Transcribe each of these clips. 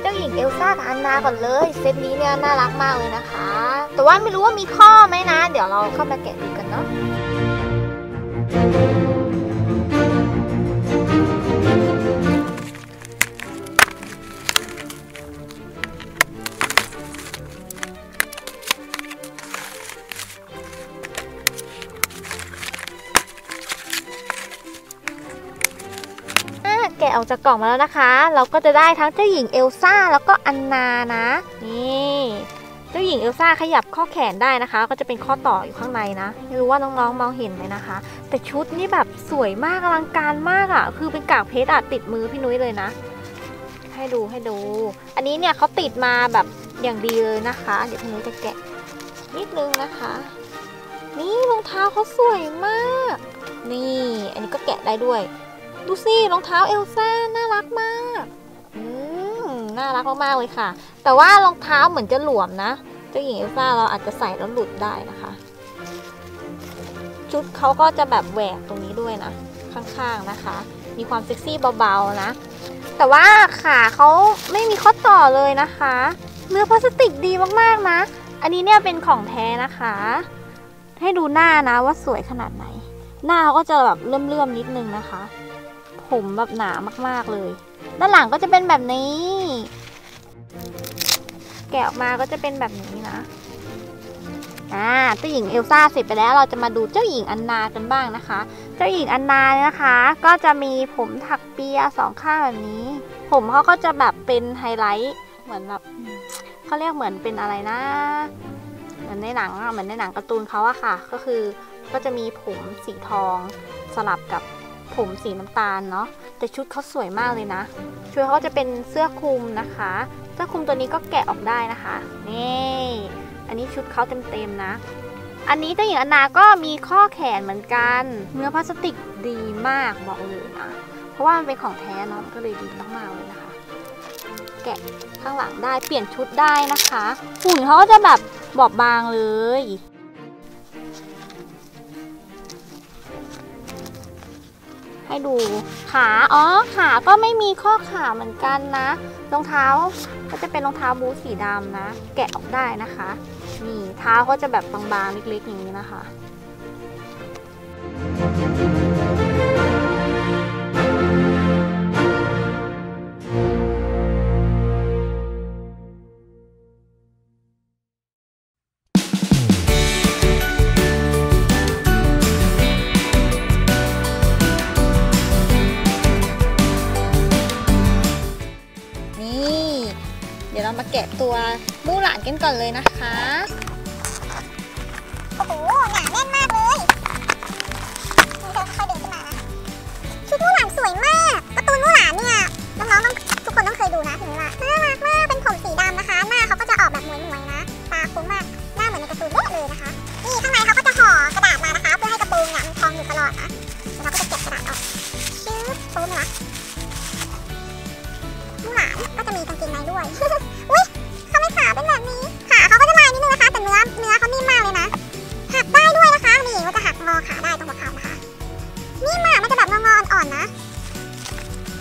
เจ้าหญิงเอลซ่ากับอันนาก่อนเลยเซตนี้เนี่ยน่ารักมากเลยนะคะ แต่ว่าไม่รู้ว่ามีข้อไหมนะ เดี๋ยวเราเข้ามาแกะดูกันเนาะ อ่ออกจากกล่องมาแล้วนะคะ เราก็จะได้ทั้งเจ้าหญิงเอลซ่าแล้วก็อันนานะ นี่เจ้าหญิงเอลซ่าขยับข้อแขนได้นะคะ ก็จะเป็นข้อต่ออยู่ข้างในนะไม่รู้ว่าน้องๆมองเห็นไหมนะคะ แต่ชุดนี่แบบสวยมากอลังการมากอะ่ะ คือเป็นกากเพชรอะติดมือพี่นุ้ยเลยนะ ให้ดูให้ดู อันนี้เนี่ยเขาติดมาแบบอย่างดีเลยนะคะ เดี๋ยวพี่นุ้ยจะแกะนิดนึงนะคะ นี่รองเท้าเขาสวยมาก นี่ อันนี้ก็แกะได้ด้วย ดูสิรองเท้าเอลซ่าน่ารักมากอืมน่ารักมากๆเลยค่ะ แต่ว่ารองเท้าเหมือนจะหลวมนะเจ้าหญิงเอลซ่าเราอาจจะใส่แล้วหลุดได้นะคะ ชุดเขาก็จะแบบแหวกตรงนี้ด้วยนะ ข้างๆนะคะ มีความเซ็กซี่เบาๆนะ แต่ว่าขาเขาไม่มีข้อต่อเลยนะคะเนื้อพลาสติกดีมากๆนะ อันนี้เนี่ยเป็นของแท้นะคะ ให้ดูหน้านะว่าสวยขนาดไหน หน้าเขาก็จะแบบเลื่อมๆนิดนึงนะคะ ผมแบบหนามากๆเลย ด้านหลังก็จะเป็นแบบนี้ แกะออกมาก็จะเป็นแบบนี้นะอ่าเจ้าหญิงเอลซ่าเสร็จไปแล้วเราจะมาดูเจ้าหญิงอันนากันบ้างนะคะ เจ้าหญิงอันนาเนี่ยนะคะ ก็จะมีผมถักเปียสองข้างแบบนี้ ผมเขาก็จะแบบเป็นไฮไลท์เหมือนแบบเขาเรียกเหมือนเป็นอะไรนะ เหมือนในหนังอะเหมือนในหนังการ์ตูนเขาอะค่ะ ก็คือก็จะมีผมสีทองสลับกับ ผมสีน้ำตาลเนาะแต่ชุดเขาสวยมากเลยนะ ชุดเขาจะเป็นเสื้อคลุมนะคะ เสื้อคลุมตัวนี้ก็แกะออกได้นะคะนี่อันนี้ชุดเขาเต็มๆนะ อันนี้เจ้าหญิงอนนาก็มีข้อแขนเหมือนกัน เนื้อพลาสติกดีมากบอกเลยนะเพราะว่ามันเป็นของแท้เนาะก็เลยดีมากๆเลยนะคะ แกะข้างหลังได้เปลี่ยนชุดได้นะคะหุ่นเขาก็จะแบบบอบบางเลย ให้ดูขาอ๋อขาก็ไม่มีข้อขาเหมือนกันนะรองเท้าก็จะเป็นรองเท้าบูทสีดำนะ แกะออกได้นะคะนี่เท้าก็จะแบบบางๆเล็กๆอย่างนี้นะคะนี่ เดี๋ยวเรามาแกะตัวมู่หลานกันก่อนเลยนะคะ โอ้โห หนาแน่นมากเลยนี่เค่อยดึงขึ้นมานะชุดมู่หลานสวยมาก ประตูนมู่หลานเนี่ย น้องๆทุกคนต้องเคยดูนะถึงว่าน่ารัก อนนะ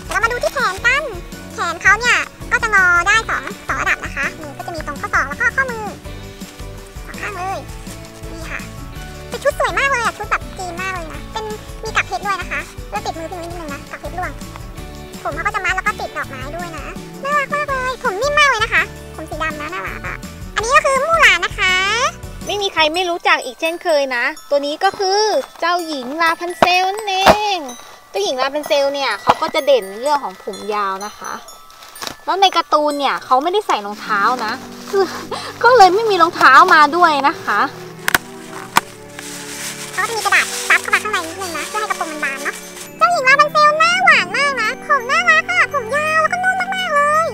เรามาดูที่แขนกัน แขนเขาเนี่ยก็จะงอได้สองสองระดับนะคะนี่ก็จะมีตรงข้อศอกแล้วก็ข้อมือสองข้างเลยนี่ค่ะเป็นชุดสวยมากเลยอะชุดแบบจีนมากเลยนะเป็นมีกักเพชรด้วยนะคะแล้วติดมือพี่นุ้ยนิดนึงนะกักเพชรร่วง ผมเขาก็จะมัดแล้วก็ติดดอกไม้ด้วยนะน่ารักมากเลยผมนิ่มมากเลยนะคะ ผมสีดำนะน่ารักอะอันนี้ก็คือมู่หลานนะคะ ไม่มีใครไม่รู้จักอีกเช่นเคยนะ ตัวนี้ก็คือเจ้าหญิงลาพันเซลนั่นเอง เจ้หญิงลาพันเซลเนี่ยเขาก็จะเด่นเรื่องของผมยาวนะคะ แล้วในการ์ตูนเนี่ยเขาไม่ได้ใส่รองเท้านะ คือก็เลยไม่มีรองเท้ามาด้วยนะคะเขาจะมีกระดาษซับเข้ามาข้างในนิดนึงนะเพื่อให้กระโปรงมันบานเนาะเจ้าหญิงลาบันเซลหน้าหวานมากนะผมน่ารักอะผมยาวแล้วก็นุ่มมากๆเลย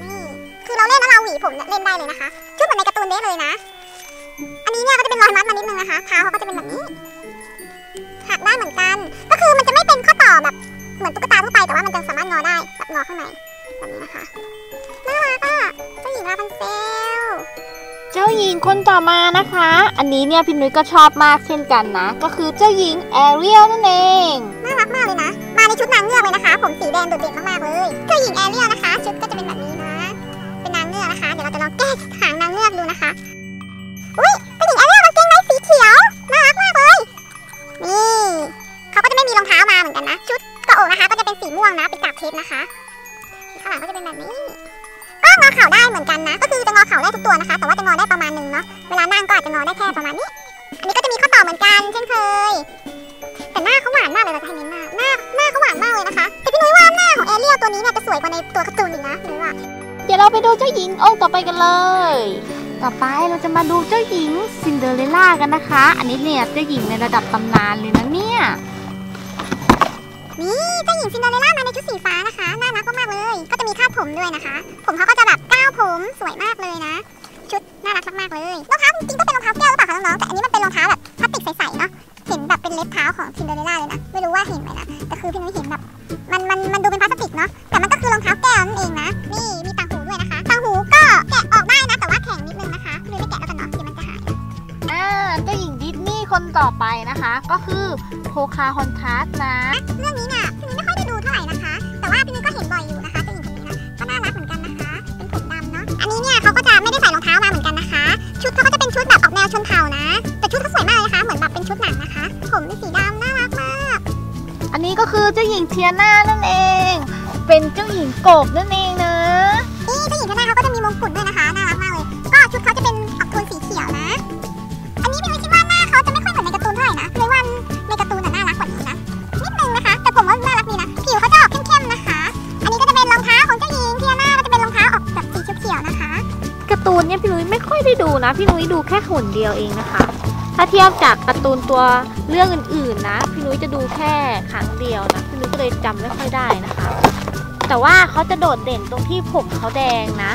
นี่คือเราเล่นแล้วเราหวีผมเนี่ยเล่นได้เลยนะคะชุดเหมือนในการ์ตูนเด๊ะเลยนะ อันนี้เนี่ยก็จะเป็นรอยมัดมานิดนึงนะคะเท้าเขาก็จะเป็นแบบนี้ อแบบเหมือนตุ๊กตาทั่วไปแต่ว่ามันจะสามารถงอได้แบบงอข้างในแบบนี้นะคะน่ารักอะเจ้าหญิงราพันเซลเจ้าหญิงคนต่อมานะคะ อันนี้เนี่ยพี่นุ้ยก็ชอบมากเช่นกันนะ ก็คือเจ้าหญิงแอเรียลนั่นเองน่ารักมากเลยนะ มาในชุดนางเงือกเลยนะคะ ผมสีแดงโดดเด่นมากๆเลยเจ้าหญิงแอเรียลนะคะ ชุดก็จะเป็นแบบนี้นะ เป็นนางเงือกนะคะ เดี๋ยวเราจะลองแก้หางนางเงือกดูนะคะ งนะเป็นะคะข้างหลังก็จะเป็นแบบนี้ก็งอเข่าได้เหมือนกันนะ ก็คือจะงอเข่าได้ทุกตัวนะคะ แต่ว่าจะงอได้ประมาณหนึงเนาะเวลานั่งก็อาจจะงอได้แค่ประมาณนี้ อันนี้ก็จะมีข้อต่อเหมือนกัน เช่นเคย แต่หน้าเขาหวานมากเลยเราจะให้เน้นหน้าหน้าหน้าเขาหวานมากเลยนะคะ แต่พี่นุ้ยว่าหน้าของเอเรียลตัวนี้เนี่ยจะสวยกว่าในตัวการ์ตูนอีกนะนุ้ยว่าเดี๋ยวเราไปดูเจ้าหญิงองค์ต่อไปกันเลย ต่อไปเราจะมาดูเจ้าหญิงซินเดอเรลล่ากันนะคะ อันนี้เนี่ยเจ้าหญิงในระดับตำนานเลยนะเนี่ย นี่เจ้าหญิงซินเดอเรลล่ามาในชุดสีฟ้านะคะ น่ารักมากๆเลย ก็จะมีคาดผมด้วยนะคะ ผมเขาก็จะแบบเกล้าผมสวยมากเลยนะ ชุดน่ารักมากๆเลย รองเท้าจริงๆก็เป็นรองเท้าแก้วหรือเปล่าคะน้องๆ แต่อันนี้มันเป็นรองเท้าแบบพลาสติกใสๆเนาะ เห็นแบบเป็นเล็บเท้าของซินเดอเรลล่าเลยนะ ไม่รู้ว่าเห็นไหมนะ แต่คือพี่นุ้ยเห็นแบบ มันมันมันดูเป็นพลาสติกเนาะ แต่มันก็คือรองเท้าแก้วนั่นเองนะ นี่มีต่างหูด้วยนะคะ ต่างหูก็แกะออกได้นะ แต่ว่าแข็งนิดนึงนะคะพี่นุ้ยไม่แกะแล้วกันเนาะเดี๋ยวมันจะหายอ่าเจ้าหญิงดิสนีย์คนต่อไปนะคะ ก็คือ โพคาฮอนทัสนะ เรื่องนี้เนี่ยพี่นุ้ยไม่ค่อยได้ดูเท่าไหร่นะคะ แต่ว่าพี่นุ้ยก็เห็นบ่อยอยู่นะคะเจ้าหญิงคนนี้นะก็น่ารักเหมือนกันนะคะ เป็นผมดำเนาะ อันนี้เนี่ยเขาก็จะไม่ได้ใส่รองเท้ามาเหมือนกันนะคะ ชุดเขาก็จะเป็นชุดแบบออกแนวชนเผ่านะ แต่ชุดเขาสวยมากเลยนะคะ เหมือนแบบเป็นชุดหนังนะคะ ผมเป็นสีดำน่ารักมาก อันนี้ก็คือเจ้าหญิงเทียนานั่นเอง เป็นเจ้าหญิงกบนั่นเอง ไม่ได้ดูนะ พี่นุ้ยดูแค่หุ่นเดียวเองนะคะ ถ้าเทียบจากการ์ตูนตัวเรื่องอื่นๆนะ พี่นุ้ยจะดูแค่ครั้งเดียวนะพี่นุ้ยก็เลยจำไม่ค่อยได้นะคะ แต่ว่าเขาจะโดดเด่นตรงที่ผมเขาแดงนะ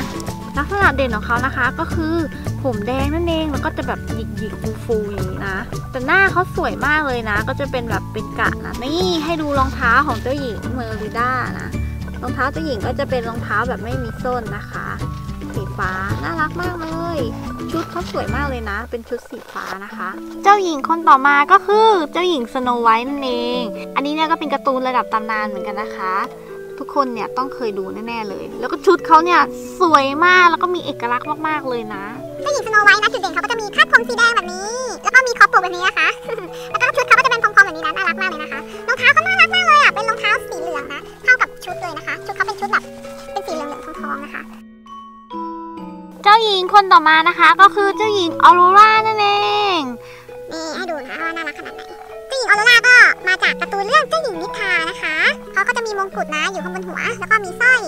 ลักษณะเด่นของเขานะคะ ก็คือผมแดงนั่นเองแล้วก็จะแบบหยิกๆฟูๆอย่างนี้นะแต่หน้าเขาสวยมากเลยนะ ก็จะเป็นแบบเป็นกะนะนี่ให้ดูรองเท้าของเจ้าหญิงเมอริด้านะรองเท้าเจ้าหญิงก็จะเป็นรองเท้าแบบไม่มีส้นนะคะสีฟ้าน่ารักมากเลย ชุดเขาสวยมากเลยนะ เป็นชุดสีฟ้านะคะ เจ้าหญิงคนต่อมาก็คือเจ้าหญิงสโนไวท์นั่นเอง อันนี้เนี่ยก็เป็นการ์ตูนระดับตำนานเหมือนกันนะคะ ทุกคนเนี่ยต้องเคยดูแน่ๆเลย แล้วก็ชุดเขาเนี่ยสวยมากแล้วก็มีเอกลักษณ์มากๆเลยนะ เจ้าหญิงสโนไวท์นะจุดเด่นเขาก็จะมีคาดผมสีแดงแบบนี้ แล้วก็มีคอปกแบบนี้นะคะ ญิงคนต่อมานะคะ ก็คือเจ้าหญิงออโรรานั่นเองนี่ให้ดูนะคะว่าน่ารักขนาดไหนเจ้าหญิงออโรราก็มาจากการ์ตูนเรื่องเจ้าหญิงนิทรานะคะเขาก็จะมีมงกุฎนะอยู่ข้างบนหัว แล้วก็มีสร้อย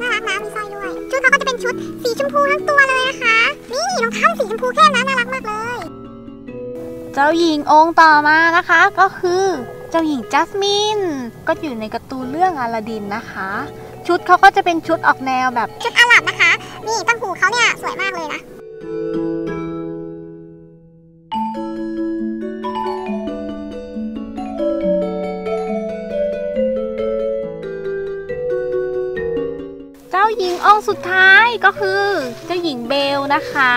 น่ารักนะมีสร้อยด้วย ชุดเขาก็จะเป็นชุดสีชมพูทั้งตัวเลยนะคะ นี่รองเท้าสีชมพูเข้มนะน่ารักมากเลย เจ้าหญิงองค์ต่อมานะคะก็คือเจ้าหญิงจัสมินก็อยู่ในการ์ตูนเรื่องอลาดินนะคะ ชุดเขาก็จะเป็นชุดออกแนวแบบชุดอาหรับนะคะ นี่ตั้งหูเขาเนี่ยสวยมากเลยนะเจ้าหญิงองค์สุดท้ายก็คือเจ้าหญิงเบลนะคะ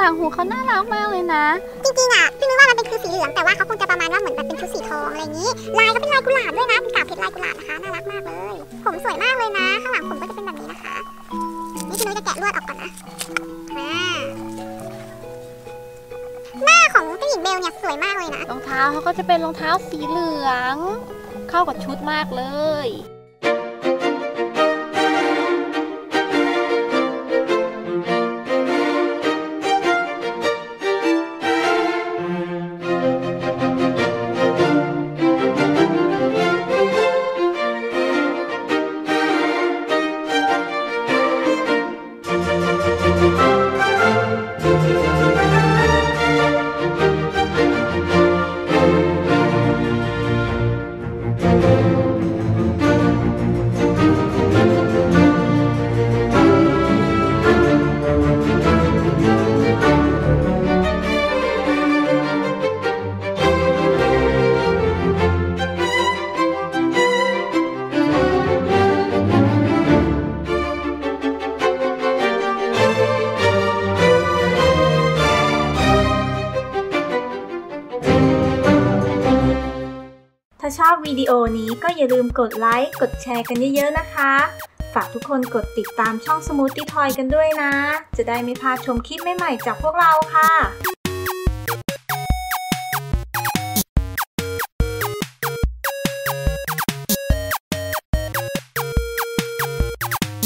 ต่างหูเขาน่ารักมากเลยนะ จริงๆอะพี่นึกว่ามันเป็นคือสีเหลืองแต่ว่าเขาคงจะประมาณว่าเหมือนแบบเป็นชุดสีทองอะไรอย่างนี้ ลายก็เป็นลายกุหลาบด้วยนะเป็นกาบเพชรลายกุหลาบนะคะน่ารักมากเลย ผมสวยมากเลยนะ ข้างหลังผมก็จะเป็นแบบนี้นะคะนี่พี่นุ้ยจะแกะ ลวดออกก่อนนะอ่าหน้าของเจ้าหญิงเบลเนี่ยสวยมากเลยนะ รองเท้าเขาก็จะเป็นรองเท้าสีเหลือง เข้ากับชุดมากเลย วิดีโอนี้ก็อย่าลืมกดไลค์ กดแชร์กันเยอะๆนะคะ ฝากทุกคนกดติดตามช่อง Smoothie Toy กันด้วยนะ จะได้ไม่พลาดชมคลิปใหม่ๆจากพวกเราค่ะ